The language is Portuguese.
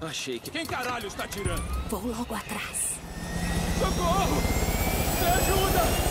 Achei que... Quem caralho está tirando Vou logo atrás. Socorro! Me ajuda!